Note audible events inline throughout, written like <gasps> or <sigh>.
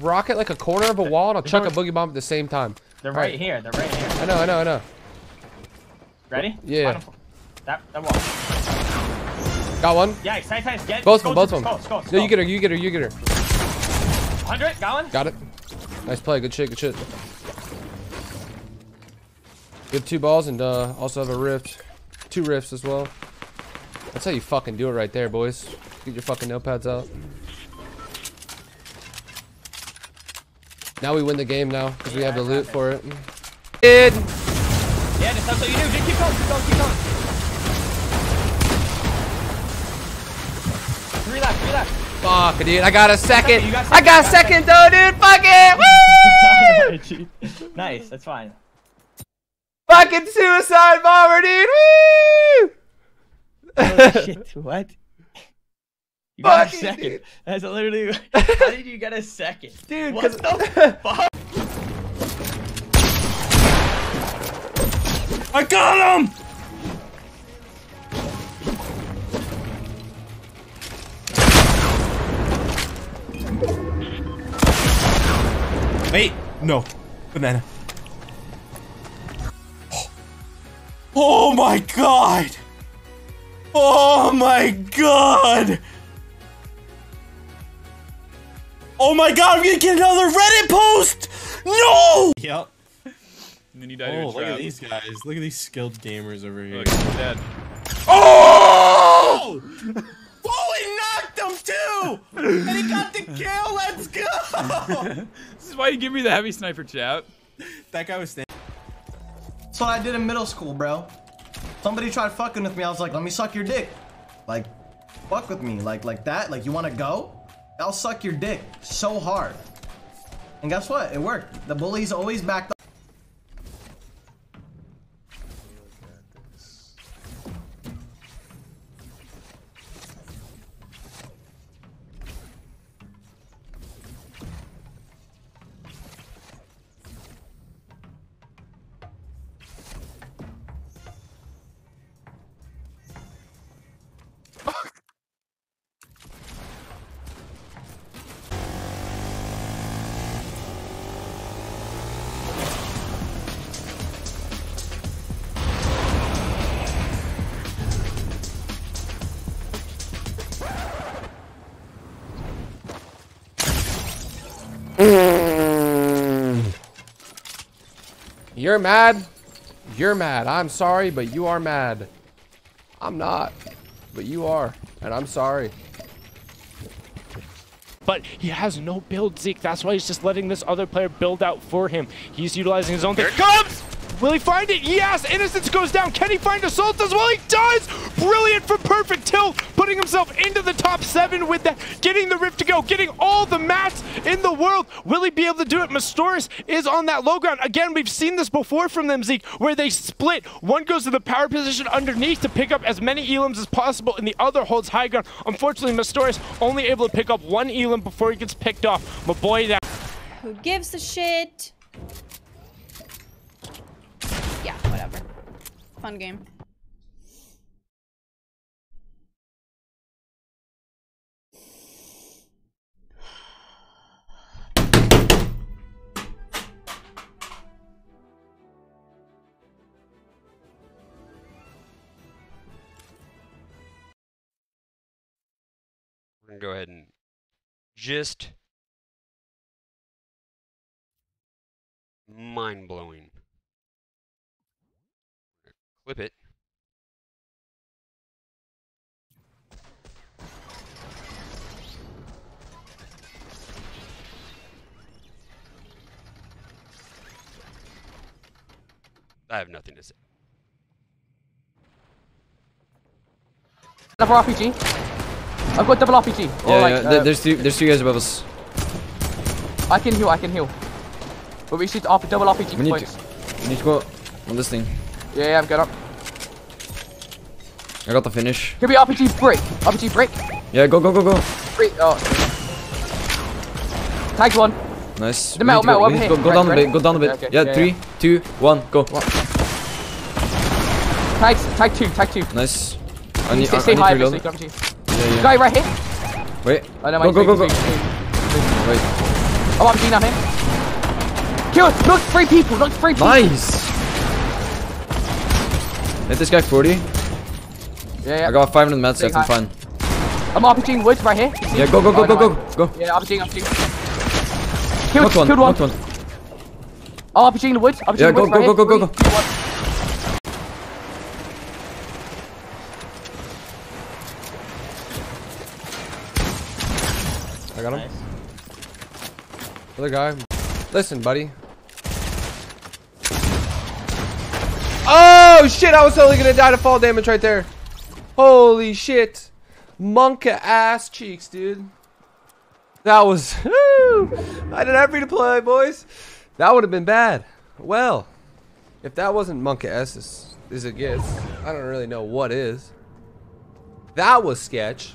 rocket like a corner of a wall and I'll chuck a boogie bomb at the same time. They're right, right. here. They're right here. I know, I know, I know. Ready? Yeah. That that wall. Got one. Yeah, tight, tight. Get Both of go them, both of them. No, you get her, you get her, you get her. 100. Got one. Got it. Nice play, good shit, good shit. You have two balls and uh, also have a rift. Two rifts as well. That's how you fucking do it right there, boys. Get your fucking notepads out. Now we win the game now, because we have the loot for it. Kid! Yeah, just that's what you do. Just keep going, keep going, keep going. Three left, three left. Fuck, dude. I got a second. You got I got a second, second, though, dude. Fuck it. <laughs> Woo! nice, that's fine. fucking suicide bomber, dude. Woo! Oh, shit, <laughs> what? You got a second. dude. <laughs> That's literally. <laughs> How did you get a second? Dude, what 'cause- the <laughs> fuck? I got him! Wait, no. Banana. <gasps> Oh my god! Oh my god! Oh my god, I'm gonna get another Reddit post! No! Yep. And then you died Oh, to a look at these guys. Look at these skilled gamers over here. Look, he's dead. Oh! <laughs> Oh, he knocked him too! And he got the kill. Let's go! <laughs> This is why you give me the heavy sniper chat. that guy was standing. That's what I did in middle school, bro. Somebody tried fucking with me. I was like, let me suck your dick. Like, fuck with me. Like, like that. Like, you want to go? I'll suck your dick so hard. And guess what? It worked. The bullies always backed You're mad. You're mad. I'm sorry, but you are mad. I'm not, but you are, and I'm sorry. but he has no build, Zeke. That's why he's just letting this other player build out for him. He's utilizing his own thing. Here it comes! Will he find it? Yes! Innocence goes down. Can he find Assault as well? He does! Brilliant from Perfect Tilt, putting himself into the top seven with that, getting the Rift to go, getting all the mats in the world. Will he be able to do it? Mastoris is on that low ground. Again, we've seen this before from them, Zeke, where they split. One goes to the power position underneath to pick up as many elims as possible, and the other holds high ground. Unfortunately, Mastoris only able to pick up one elim before he gets picked off. My boy, that. Who gives a shit? Yeah, whatever. Fun game. Go ahead and just mind blowing. Clip it. I have nothing to say. Double RPG. I've got double RPG. Or Yeah, like, yeah. uh, there's two. There's two guys above us. I can heal. I can heal. But we should off double RPG We need points. to. We need to go on this thing. Yeah, yeah, I've got up. I got the finish. Could be RPG break. RPG break. Yeah, go, go, go, go. Break. Oh. Tagged one. Nice. The metal, go, metal, we over need to here. go, go Right, down a ready? bit. Go down a bit. Okay. Yeah, Yeah, three, two, one, go. Tag, tag two, tag two. Nice. I need, stay, I, stay I need high, to reload. obviously, Yeah, yeah. Guy right here. Wait. Oh, no, go, go, go, go. Wait. I'm RPG on him. Kill. Look, three people. Look, three people. Nice! Hit this guy 40. Yeah, yeah. I got 500 meds, Big I'm fine. I'm RPGing woods right here. You? Yeah, go, go, go, go, go, go. Yeah, RPGing, RPGing. Killed, Knocked one, killed one. knocked one. Oh, RPGing the woods. RPGing Yeah, the go, woods go, right go, here. go, go, Three, go. I got him. Other guy. Listen, buddy. Oh shit! I was totally gonna die to fall damage right there. Holy shit! Monka ass cheeks, dude. That was. <laughs> I did every to play, boys. That would have been bad. Well, if that wasn't Monka S as, as it gets, I don't really know what is. That was sketch.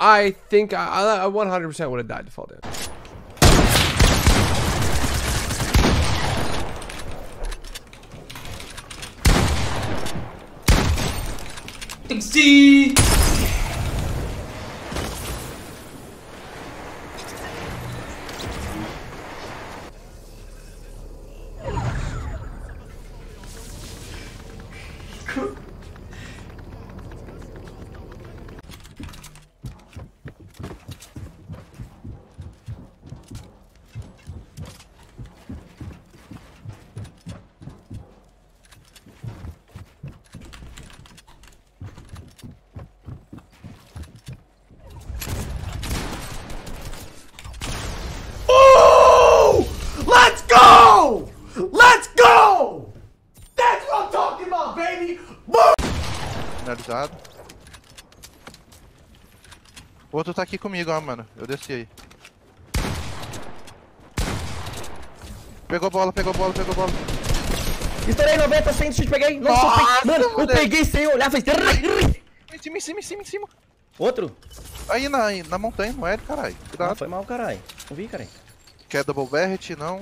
I think I, I 100% would have died to fall down. Oh! O outro tá aqui comigo, ó, mano. Eu desci aí. Pegou bola, pegou bola, pegou bola. Estourei 90, 100, te peguei. Nossa, peguei. Mano, eu peguei sem olhar, fez. Em cima, em cima, em cima, em cima. Outro? Aí na, na montanha, no L, caralho. Ah, Cuidado. foi mal, caralho. Não vi, caralho. Quer double barret? Não.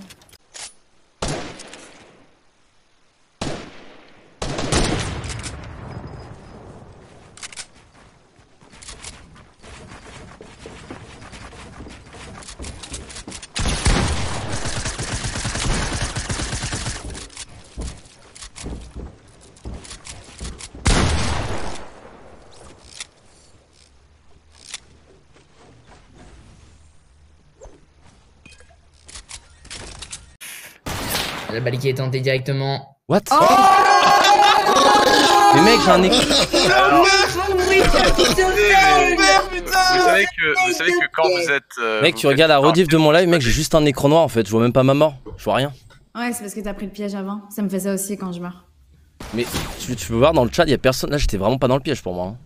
La balle qui est tentée directement. What? Mais mec, j'ai un écran. Vous savez que, vous savez que quand vous êtes. euh, Mec, vous tu faites regardes la un- rediff de mon live, mec, j'ai juste un écran noir en fait, je vois même pas ma mort, je vois rien. Ouais, c'est parce que t'as pris le piège avant. Ça me fait ça aussi quand je meurs. Mais tu, tu peux voir dans le chat, y a personne. Là, j'étais vraiment pas dans le piège pour moi. hein.